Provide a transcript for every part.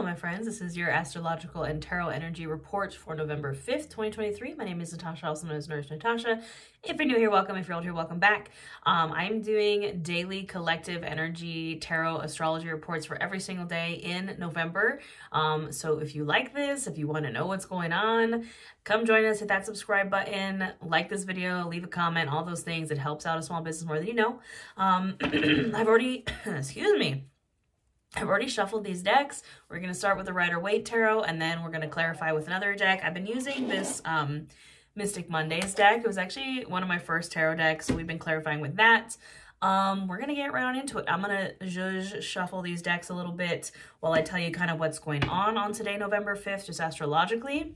Hello, my friends. This is your astrological and tarot energy report for November 5th, 2023. My name is Natasha, also known as Nourished Natasha. If you're new here, welcome. If you're old here, welcome back. Um, I'm doing daily collective energy tarot astrology reports for every single day in November. Um, so if you like this, if you want to know what's going on, come join us. Hit that subscribe button, like this video, leave a comment, all those things. It helps out a small business more than you know. Um, I've already, excuse me. I've already shuffled these decks. We're going to start with the Rider-Waite Tarot, and then we're going to clarify with another deck. I've been using this um, Mystic Mondays deck. It was actually one of my first tarot decks, so we've been clarifying with that. Um, we're going to get right on into it. I'm going to just shuffle these decks a little bit while I tell you kind of what's going on on today, November 5th, just astrologically.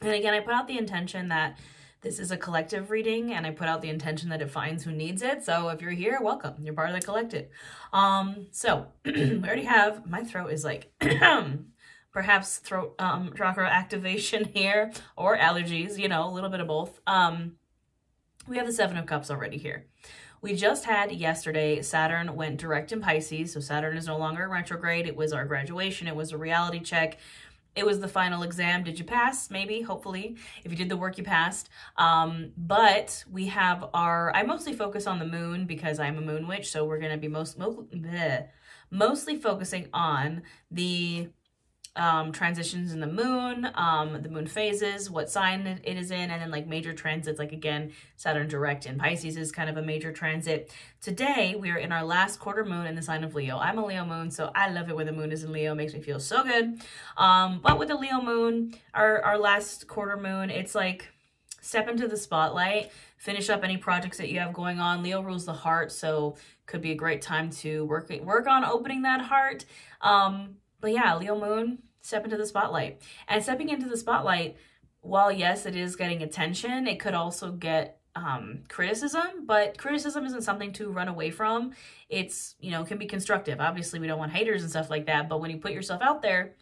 And again, I put out the intention that this is a collective reading and I put out the intention that it finds who needs it. So if you're here, welcome. You're part of the collective. Um, so we already have, my throat is like, perhaps throat um, chakra activation here or allergies, you know, a little bit of both. Um, we have the Seven of Cups already here. We just had yesterday, Saturn went direct in Pisces. So Saturn is no longer retrograde. It was our graduation. It was a reality check. It was the final exam. Did you pass? Maybe, hopefully. If you did the work, you passed. Um, but we have our, I mostly focus on the moon because I'm a moon witch. So we're going to be most, bleh, mostly focusing on the um, transitions in the moon, um, the moon phases, what sign it is in, and then like major transits, like again, Saturn direct in Pisces is kind of a major transit. Today, we are in our last quarter moon in the sign of Leo. I'm a Leo moon, so I love it when the moon is in Leo. It makes me feel so good. Um, but with the Leo moon, our, our last quarter moon, it's like step into the spotlight, finish up any projects that you have going on. Leo rules the heart, so could be a great time to work work on opening that heart. Um, but yeah, Leo moon, step into the spotlight. And stepping into the spotlight, while yes, it is getting attention, it could also get um, criticism, but criticism isn't something to run away from. It's, you know, can be constructive. Obviously, we don't want haters and stuff like that, but when you put yourself out there,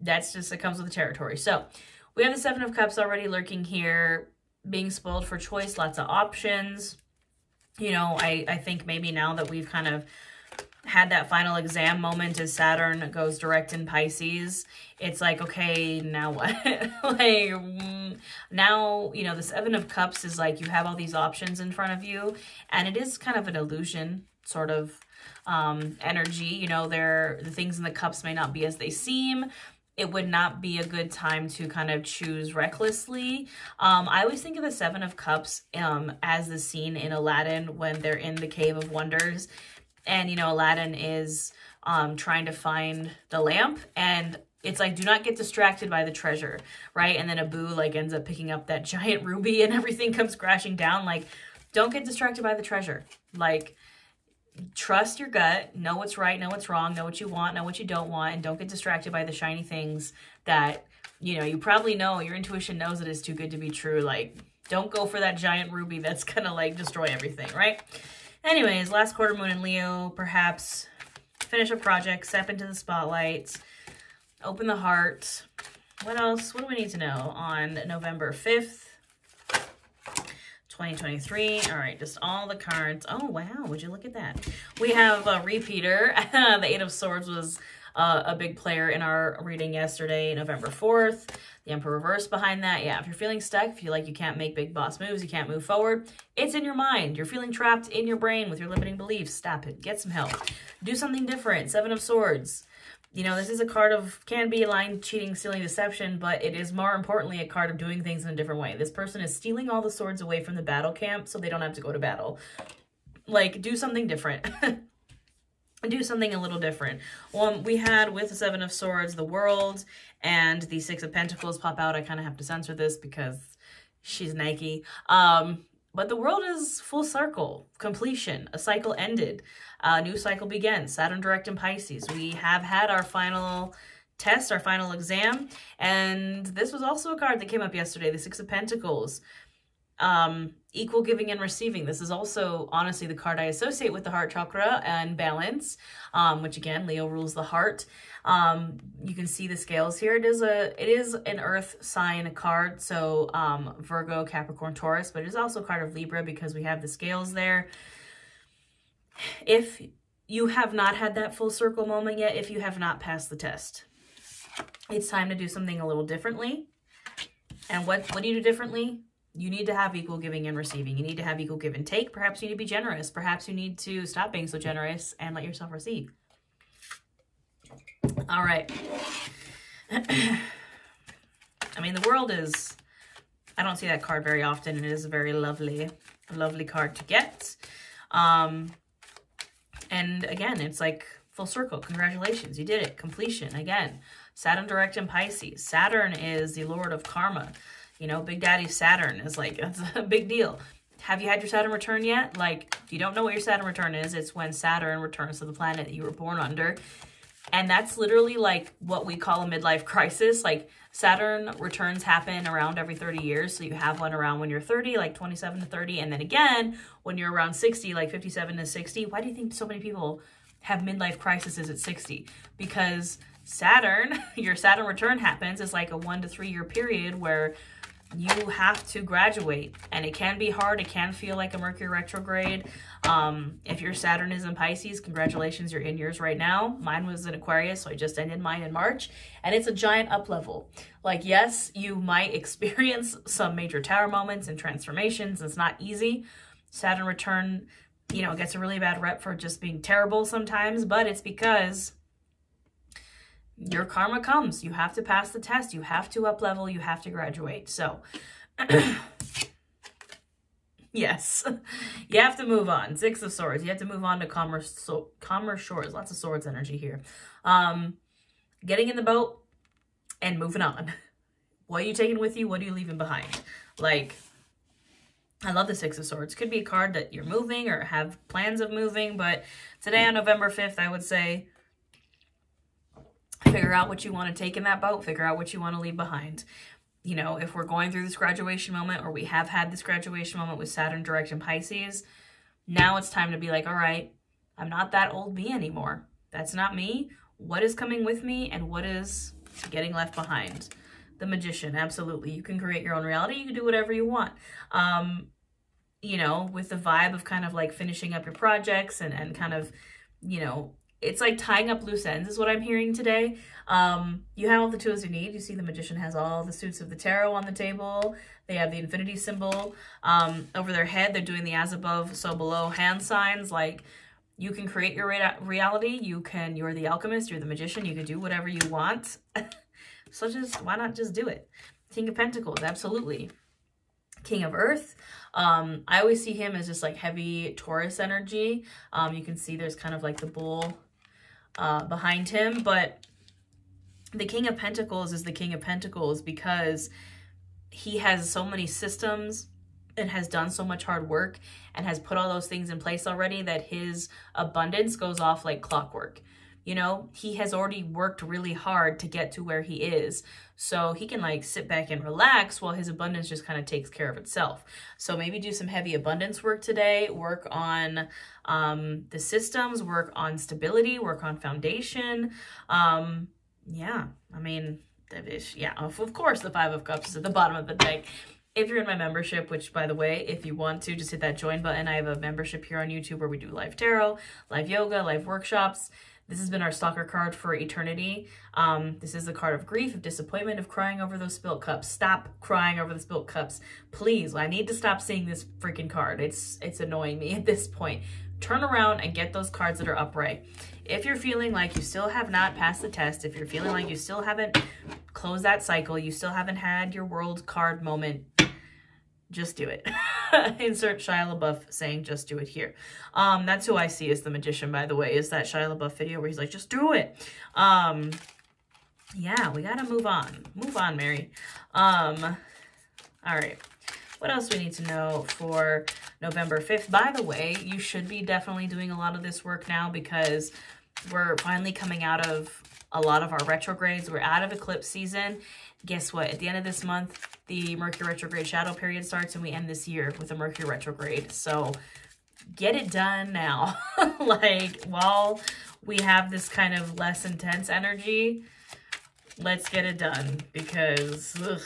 that's just, it comes with the territory. So we have the Seven of Cups already lurking here, being spoiled for choice, lots of options. You know, I, I think maybe now that we've kind of had that final exam moment as Saturn goes direct in Pisces, it's like, okay, now what? like, mm, now, you know, the Seven of Cups is like you have all these options in front of you, and it is kind of an illusion, sort of um, energy. You know, there the things in the cups may not be as they seem. It would not be a good time to kind of choose recklessly. Um, I always think of the Seven of Cups um, as the scene in Aladdin when they're in the Cave of Wonders and you know aladdin is um trying to find the lamp and it's like do not get distracted by the treasure right? And then abu like ends up picking up that giant ruby and everything comes crashing down. Like don't get distracted by the treasure. Like trust your gut know what's right know what's wrong know what you want know what you don't want and don't get distracted by the shiny things that you know you probably know your intuition knows it is too good to be true. Like don't go for that giant ruby that's gonna like destroy everything right Anyways, last quarter moon in Leo, perhaps finish a project, step into the spotlight, open the heart. What else? What do we need to know on November 5th? 2023. All right, just all the cards. Oh, wow. Would you look at that? We have a repeater. the Eight of Swords was uh, a big player in our reading yesterday, November 4th. The Emperor reverse behind that. Yeah, if you're feeling stuck, if you like you can't make big boss moves, you can't move forward, it's in your mind. You're feeling trapped in your brain with your limiting beliefs. Stop it. Get some help. Do something different. Seven of Swords. You know, this is a card of, can be lying, cheating, stealing, deception, but it is more importantly a card of doing things in a different way. This person is stealing all the swords away from the battle camp so they don't have to go to battle. Like, do something different. do something a little different. Well, we had with the Seven of Swords, the World, and the Six of Pentacles pop out. I kind of have to censor this because she's Nike. Um, but the world is full circle, completion. A cycle ended. A new cycle begins. Saturn direct in Pisces. We have had our final test, our final exam. And this was also a card that came up yesterday, the Six of Pentacles um, equal giving and receiving. This is also honestly the card I associate with the heart chakra and balance, um, which again, Leo rules the heart. Um, you can see the scales here. It is a, it is an earth sign card. So, um, Virgo, Capricorn, Taurus, but it is also a card of Libra because we have the scales there. If you have not had that full circle moment yet, if you have not passed the test, it's time to do something a little differently. And what, what do you do differently? You need to have equal giving and receiving. You need to have equal give and take. Perhaps you need to be generous. Perhaps you need to stop being so generous and let yourself receive. All right. I mean, the world is, I don't see that card very often. It is a very lovely, lovely card to get. Um, and again, it's like full circle. Congratulations. You did it. Completion. Again, Saturn direct in Pisces. Saturn is the lord of karma. You know, Big Daddy Saturn is like, that's a big deal. Have you had your Saturn return yet? Like, if you don't know what your Saturn return is, it's when Saturn returns to the planet that you were born under. And that's literally like what we call a midlife crisis. Like Saturn returns happen around every 30 years. So you have one around when you're 30, like 27 to 30. And then again, when you're around 60, like 57 to 60. Why do you think so many people have midlife crises at 60? Because Saturn, your Saturn return happens. It's like a one to three year period where you have to graduate. And it can be hard. It can feel like a mercury retrograde. Um, if your saturn is in pisces congratulations you're in yours right now. Mine was in aquarius so i just ended mine in march. And it's a giant up level. Like yes you might experience some major tower moments and transformations. It's not easy. Saturn return you know gets a really bad rep for just being terrible sometimes but it's because your karma comes. You have to pass the test. You have to up level. You have to graduate. So, yes, you have to move on. Six of Swords. You have to move on to commerce, so, commerce shores. Lots of swords energy here. Um, getting in the boat and moving on. What are you taking with you? What are you leaving behind? Like, I love the Six of Swords. Could be a card that you're moving or have plans of moving, but today on November 5th, I would say figure out what you want to take in that boat, figure out what you want to leave behind. You know, if we're going through this graduation moment or we have had this graduation moment with Saturn direct in Pisces, now it's time to be like, all right, I'm not that old me anymore. That's not me. What is coming with me and what is getting left behind? The Magician, absolutely. You can create your own reality. You can do whatever you want. Um, you know, with the vibe of kind of like finishing up your projects and, and kind of, you know, it's like tying up loose ends is what I'm hearing today. Um, you have all the tools you need. You see the magician has all the suits of the tarot on the table. They have the infinity symbol um, over their head. They're doing the as above, so below hand signs. Like you can create your reality. You can, you're the alchemist, you're the magician. You can do whatever you want. so just, why not just do it? King of Pentacles, absolutely. King of Earth. Um, I always see him as just like heavy Taurus energy. Um, you can see there's kind of like the bull uh, behind him. But the King of Pentacles is the King of Pentacles because he has so many systems and has done so much hard work and has put all those things in place already that his abundance goes off like clockwork. You know, he has already worked really hard to get to where he is. So he can like sit back and relax while his abundance just kind of takes care of itself. So maybe do some heavy abundance work today, work on um, the systems, work on stability, work on foundation. Um, yeah, I mean, yeah, of course the Five of Cups is at the bottom of the deck if you're in my membership, which by the way, if you want to, just hit that join button. I have a membership here on YouTube where we do live tarot, live yoga, live workshops. This has been our stalker card for eternity. Um, this is the card of grief, of disappointment, of crying over those spilt cups. Stop crying over the spilt cups. Please, I need to stop seeing this freaking card. It's, it's annoying me at this point. Turn around and get those cards that are upright. If you're feeling like you still have not passed the test, if you're feeling like you still haven't closed that cycle, you still haven't had your world card moment, just do it. Insert Shia LaBeouf saying just do it here. Um, that's who I see as the magician, by the way, is that Shia LaBeouf video where he's like, just do it. Um, yeah, we got to move on. Move on, Mary. Um, all right. What else we need to know for November 5th? By the way, you should be definitely doing a lot of this work now because we're finally coming out of a lot of our retrogrades. We're out of eclipse season guess what? At the end of this month, the Mercury retrograde shadow period starts and we end this year with a Mercury retrograde. So get it done now. like while we have this kind of less intense energy, let's get it done because ugh.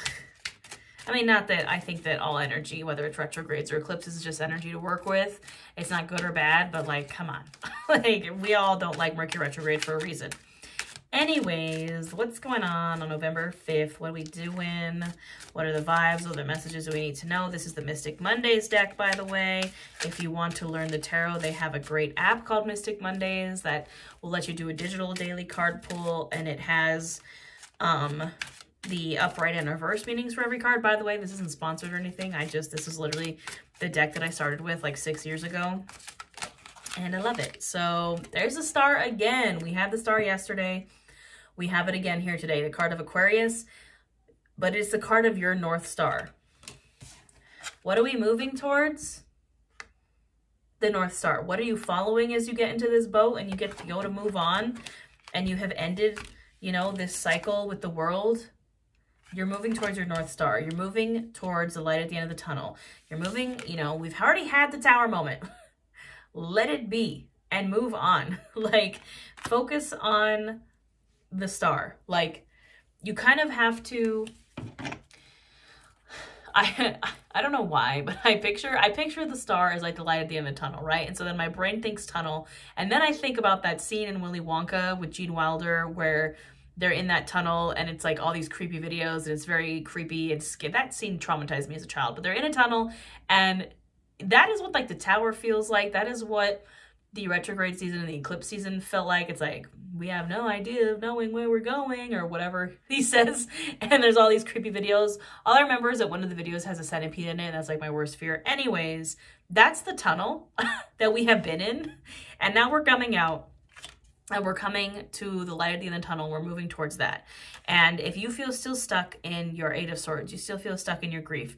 I mean, not that I think that all energy, whether it's retrogrades or eclipses, is just energy to work with. It's not good or bad, but like, come on. like, we all don't like Mercury retrograde for a reason. Anyways, what's going on on November 5th? What are we doing? What are the vibes? What are the messages that we need to know? This is the Mystic Mondays deck, by the way. If you want to learn the tarot, they have a great app called Mystic Mondays that will let you do a digital daily card pull, and it has um, the upright and reverse meanings for every card. By the way, this isn't sponsored or anything. I just, this is literally the deck that I started with like six years ago and I love it. So there's a star again. We had the star yesterday. We have it again here today, the card of Aquarius, but it's the card of your North Star. What are we moving towards? The North Star. What are you following as you get into this boat and you get to go to move on and you have ended, you know, this cycle with the world? You're moving towards your North Star. You're moving towards the light at the end of the tunnel. You're moving, you know, we've already had the tower moment. Let it be and move on. like, focus on the star. Like you kind of have to I I don't know why, but I picture I picture the star as like the light at the end of the tunnel, right? And so then my brain thinks tunnel, and then I think about that scene in Willy Wonka with Gene Wilder where they're in that tunnel and it's like all these creepy videos and it's very creepy and. That scene traumatized me as a child, but they're in a tunnel and that is what like the tower feels like. That is what the retrograde season and the eclipse season felt like. It's like we have no idea of knowing where we're going or whatever he says. And there's all these creepy videos. All i remember is that one of the videos has a centipede in it. And that's like my worst fear. Anyways that's the tunnel that we have been in. And now we're coming out and we're coming to the light at the end of the tunnel. We're moving towards that. And if you feel still stuck in your eight of swords you still feel stuck in your grief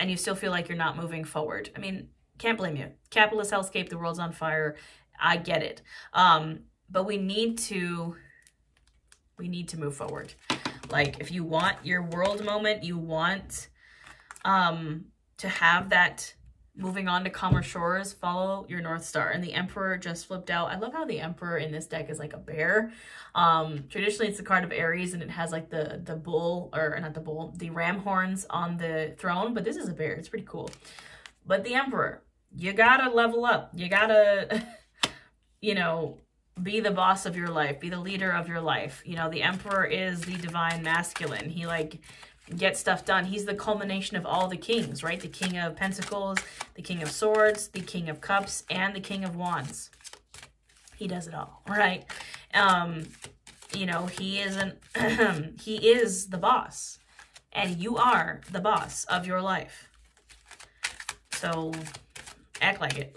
and you still feel like you're not moving forward i mean can't blame you. Capitalist hellscape, the world's on fire. I get it. Um, but we need to we need to move forward. Like if you want your world moment, you want um to have that moving on to calmer shores, follow your North Star. And the Emperor just flipped out. I love how the Emperor in this deck is like a bear. Um, traditionally, it's the card of Aries, and it has like the the bull, or not the bull, the ram horns on the throne. But this is a bear. It's pretty cool. But the Emperor, you gotta level up. You gotta, you know, be the boss of your life, be the leader of your life. You know, the emperor is the divine masculine. He like gets stuff done. He's the culmination of all the kings, right? The king of pentacles, the king of swords, the king of cups, and the king of wands. He does it all, right? Um, you know, he is an he is the boss. And you are the boss of your life. So act like it.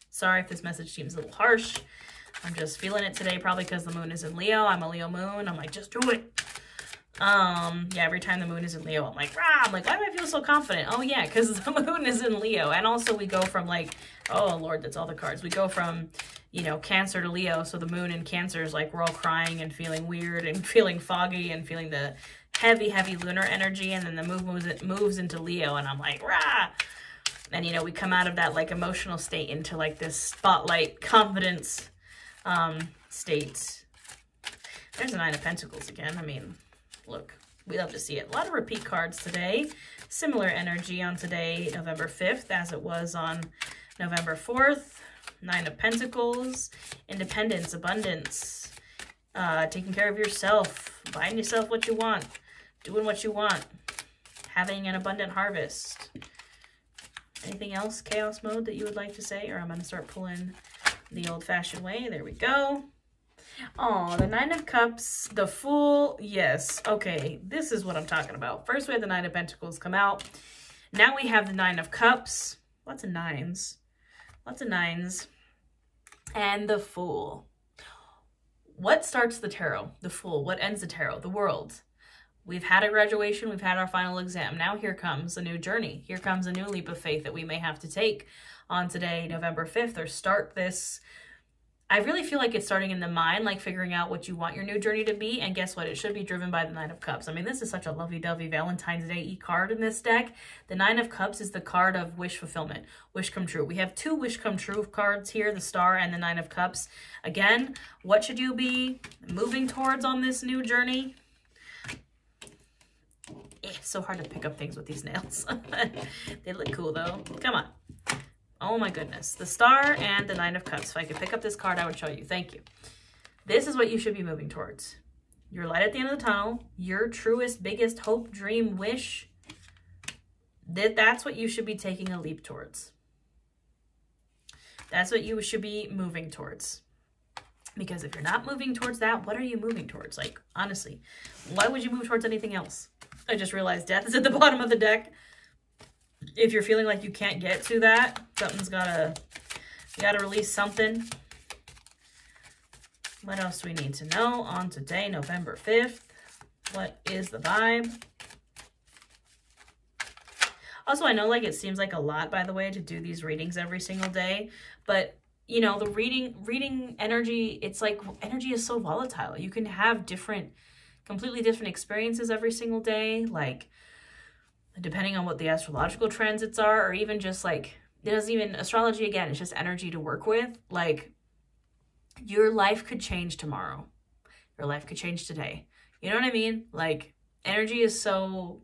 Sorry if this message seems a little harsh. I'm just feeling it today, probably because the moon is in Leo. I'm a Leo moon. I'm like, just do it. Um, yeah, every time the moon is in Leo, I'm like, rah! I'm like, why do I feel so confident? Oh, yeah, because the moon is in Leo. And also we go from like, oh, Lord, that's all the cards. We go from, you know, Cancer to Leo. So the moon in Cancer is like, we're all crying and feeling weird and feeling foggy and feeling the heavy, heavy lunar energy. And then the moon moves, it moves into Leo. And I'm like, rah! and you know we come out of that like emotional state into like this spotlight confidence um state there's a nine of pentacles again i mean look we love to see it a lot of repeat cards today similar energy on today november 5th as it was on november 4th nine of pentacles independence abundance uh taking care of yourself buying yourself what you want doing what you want having an abundant harvest Anything else, chaos mode, that you would like to say? Or I'm going to start pulling the old-fashioned way. There we go. Oh, the Nine of Cups, the Fool. Yes. Okay, this is what I'm talking about. First, we had the Nine of Pentacles come out. Now we have the Nine of Cups. Lots of nines. Lots of nines. And the Fool. What starts the tarot? The Fool. What ends the tarot? The world. We've had a graduation, we've had our final exam. Now here comes a new journey. Here comes a new leap of faith that we may have to take on today, November 5th, or start this. I really feel like it's starting in the mind, like figuring out what you want your new journey to be. And guess what? It should be driven by the Nine of Cups. I mean, this is such a lovey-dovey Valentine's Day e card in this deck. The Nine of Cups is the card of wish fulfillment, wish come true. We have two wish come true cards here, the Star and the Nine of Cups. Again, what should you be moving towards on this new journey? Eh, it's so hard to pick up things with these nails. they look cool though. Come on. Oh my goodness. The star and the nine of cups. If I could pick up this card, I would show you. Thank you. This is what you should be moving towards. your light at the end of the tunnel, your truest, biggest hope, dream, wish, that that's what you should be taking a leap towards. That's what you should be moving towards. Because if you're not moving towards that, what are you moving towards? Like, honestly, why would you move towards anything else? I just realized death is at the bottom of the deck. If you're feeling like you can't get to that, something's gotta, you gotta release something. What else do we need to know on today, November 5th? What is the vibe? Also, I know like it seems like a lot, by the way, to do these readings every single day, but you know, the reading reading energy, it's like energy is so volatile. You can have different completely different experiences every single day, like depending on what the astrological transits are or even just like it doesn't even astrology again, it's just energy to work with. Like your life could change tomorrow. Your life could change today. You know what I mean? Like energy is so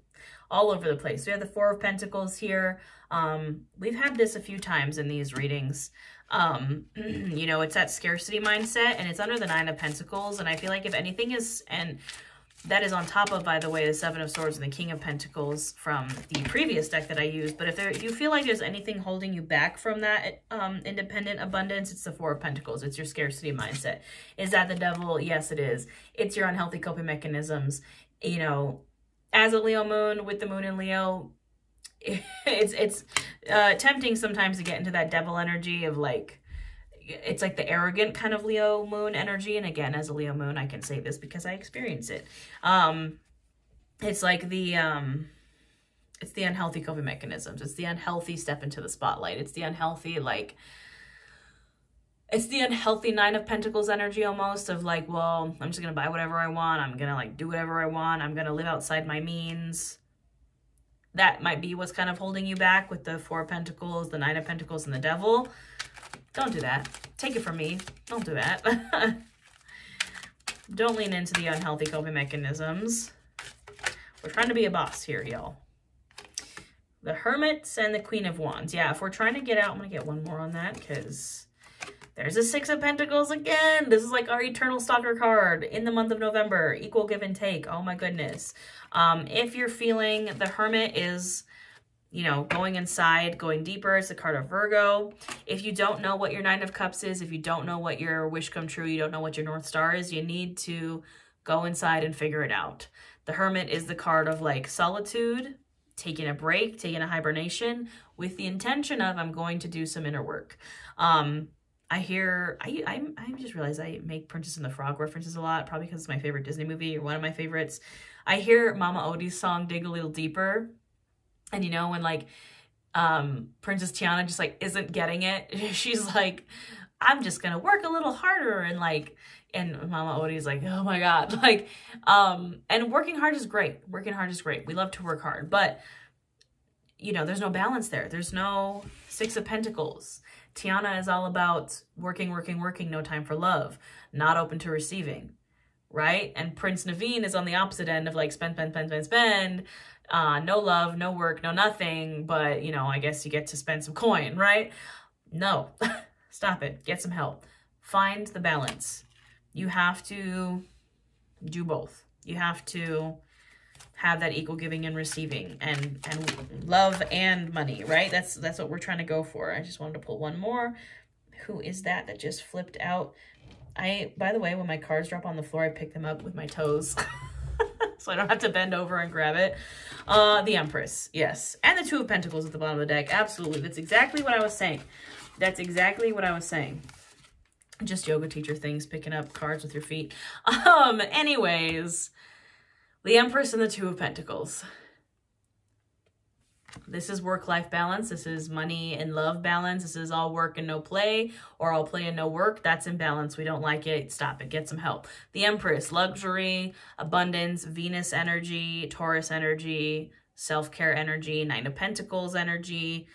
all over the place. We have the Four of Pentacles here. Um, we've had this a few times in these readings. Um, you know, it's that scarcity mindset and it's under the Nine of Pentacles. And I feel like if anything is, and that is on top of, by the way, the Seven of Swords and the King of Pentacles from the previous deck that I used. But if there, you feel like there's anything holding you back from that um, independent abundance, it's the Four of Pentacles. It's your scarcity mindset. Is that the devil? Yes, it is. It's your unhealthy coping mechanisms. You know, as a Leo moon with the moon in Leo, it's it's uh, tempting sometimes to get into that devil energy of like, it's like the arrogant kind of Leo moon energy. And again, as a Leo moon, I can say this because I experience it. Um, it's like the, um, it's the unhealthy coping mechanisms. It's the unhealthy step into the spotlight. It's the unhealthy, like, it's the unhealthy nine of pentacles energy almost of like well i'm just gonna buy whatever i want i'm gonna like do whatever i want i'm gonna live outside my means that might be what's kind of holding you back with the four of pentacles the nine of pentacles and the devil don't do that take it from me don't do that don't lean into the unhealthy coping mechanisms we're trying to be a boss here y'all the hermits and the queen of wands yeah if we're trying to get out i'm gonna get one more on that because there's a Six of Pentacles again. This is like our Eternal Stalker card in the month of November. Equal give and take. Oh my goodness. Um, if you're feeling the Hermit is, you know, going inside, going deeper, it's the card of Virgo. If you don't know what your Nine of Cups is, if you don't know what your wish come true, you don't know what your North Star is, you need to go inside and figure it out. The Hermit is the card of like solitude, taking a break, taking a hibernation with the intention of I'm going to do some inner work. Um, I hear, I, I, I just realized I make Princess and the Frog references a lot, probably because it's my favorite Disney movie or one of my favorites. I hear Mama Odie's song, Dig a Little Deeper. And you know, when like, um, Princess Tiana just like isn't getting it, she's like, I'm just gonna work a little harder and like, and Mama Odie's like, oh my God, like, um, and working hard is great. Working hard is great. We love to work hard, but you know, there's no balance there. There's no Six of Pentacles. Tiana is all about working, working, working, no time for love, not open to receiving, right? And Prince Naveen is on the opposite end of like spend, spend, spend, spend, spend, uh, no love, no work, no nothing, but you know, I guess you get to spend some coin, right? No, stop it. Get some help. Find the balance. You have to do both. You have to have that equal giving and receiving and and love and money right that's that's what we're trying to go for i just wanted to pull one more who is that that just flipped out i by the way when my cards drop on the floor i pick them up with my toes so i don't have to bend over and grab it. Uh the empress yes. And the two of pentacles at the bottom of the deck. Absolutely. That's exactly what i was saying. That's exactly what i was saying. Just yoga teacher things picking up cards with your feet. Um anyways the Empress and the Two of Pentacles. This is work-life balance. This is money and love balance. This is all work and no play or all play and no work. That's imbalance. We don't like it. Stop it. Get some help. The Empress, luxury, abundance, Venus energy, Taurus energy, self-care energy, Nine of Pentacles energy.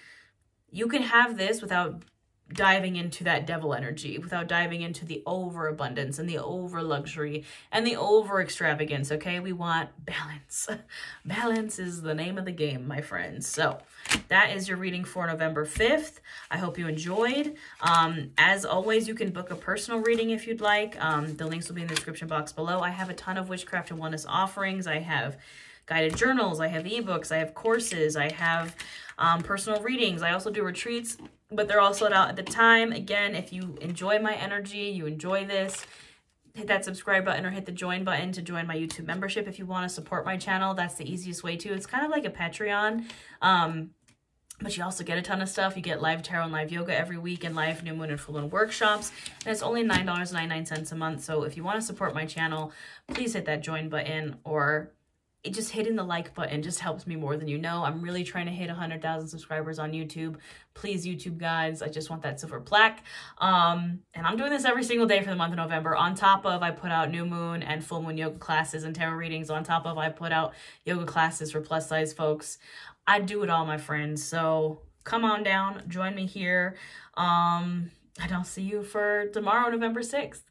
You can have this without diving into that devil energy, without diving into the overabundance and the over luxury and the over extravagance. Okay, we want balance. balance is the name of the game, my friends. So that is your reading for November 5th. I hope you enjoyed. Um, as always, you can book a personal reading if you'd like. Um, the links will be in the description box below. I have a ton of witchcraft and wellness offerings. I have guided journals, I have ebooks, I have courses, I have um, personal readings. I also do retreats, but they're all sold out at the time. Again, if you enjoy my energy, you enjoy this, hit that subscribe button or hit the join button to join my YouTube membership. If you want to support my channel, that's the easiest way too. It's kind of like a Patreon. Um, but you also get a ton of stuff. You get live tarot and live yoga every week and live new moon and full moon workshops. And it's only $9.99 a month. So if you want to support my channel, please hit that join button or it just hitting the like button just helps me more than you know. I'm really trying to hit 100,000 subscribers on YouTube. Please, YouTube guys, I just want that silver plaque. Um, and I'm doing this every single day for the month of November. On top of, I put out new moon and full moon yoga classes and tarot readings. On top of, I put out yoga classes for plus size folks. I do it all, my friends. So come on down, join me here. Um, and I'll see you for tomorrow, November 6th.